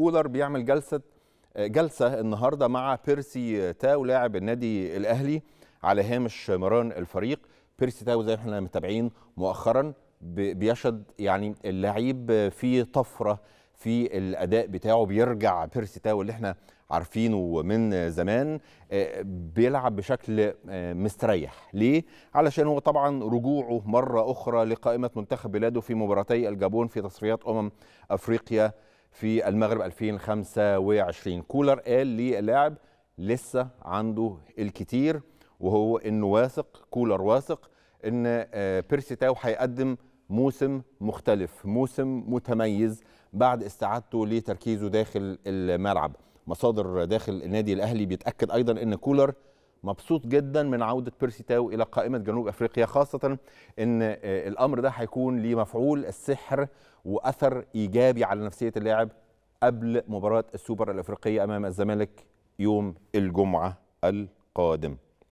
كولر بيعمل جلسة جلسة النهارده مع بيرسي تاو لاعب النادي الأهلي على هامش مران الفريق. بيرسي تاو زي ما إحنا متابعين مؤخرا بيشهد يعني اللعيب في طفرة في الأداء بتاعه بيرجع بيرسي تاو اللي إحنا عارفينه من زمان بيلعب بشكل مستريح. ليه؟ علشان هو طبعا رجوعه مرة أخرى لقائمة منتخب بلاده في مباراتي الجابون في تصفيات أمم أفريقيا في المغرب 2025 كولر قال للاعب لسه عنده الكتير وهو إنه واثق كولر واثق إن بيرسي تاو هيقدم موسم مختلف موسم متميز بعد استعادته لتركيزه داخل الملعب. مصادر داخل النادي الأهلي بيتأكد أيضا إن كولر مبسوط جدا من عودة بيرسي تاو إلى قائمة جنوب أفريقيا خاصة إن الأمر ده هيكون ليه مفعول السحر وأثر إيجابي على نفسية اللاعب قبل مباراة السوبر الأفريقية أمام الزمالك يوم الجمعة القادم.